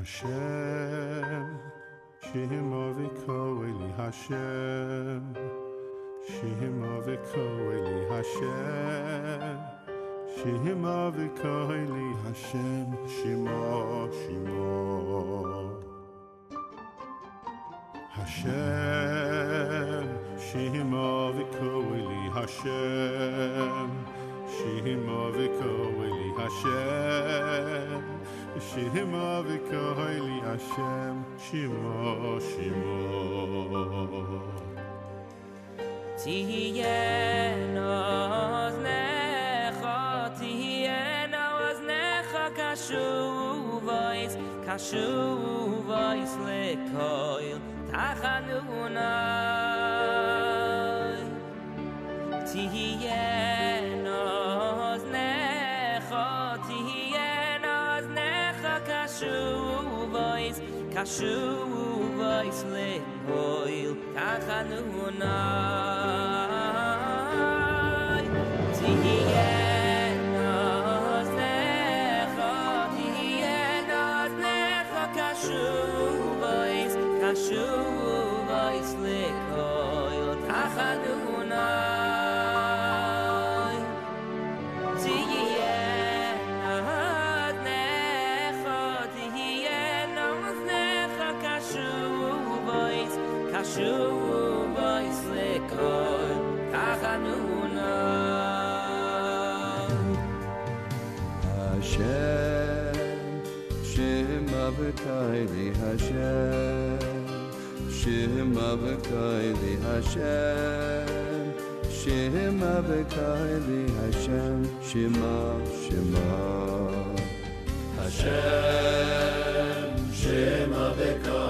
Hashem, Shema v'koeli Hashem, Shema v'koeli Hashem, Shema v'koeli Hashem, Shema, Shema. Hashem, Shema v'koeli Hashem, Shema v'koeli Hashem, Shema v'koeli Hashem, Shema, Shema. תהיין אוזנך, תהיין אוזנך קשוב אויס, קשוב אויס לכל קשוב אויס, קשוב אויס לכל Avakaili Hashem, Shem Avakaili Hashem, Shem Avakaili Hashem, Shema, Shema. Hashem, Shem Avakaili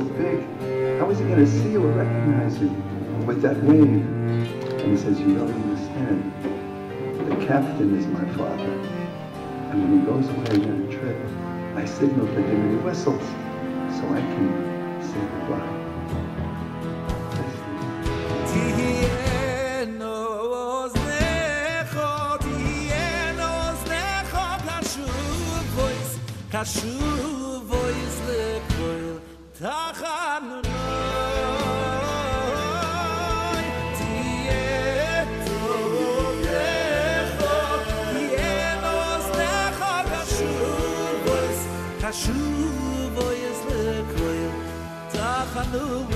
so big, how is he going to see or recognize you with that wave? And he says, you don't understand. The captain is my father. And when he goes away on a trip, I signal to him and he whistles so I can say goodbye. לכל תחנונאי. תהיין אוזנך, תהיין אוזנך קשוב אויס, קשוב אויס לכל תחנונאי.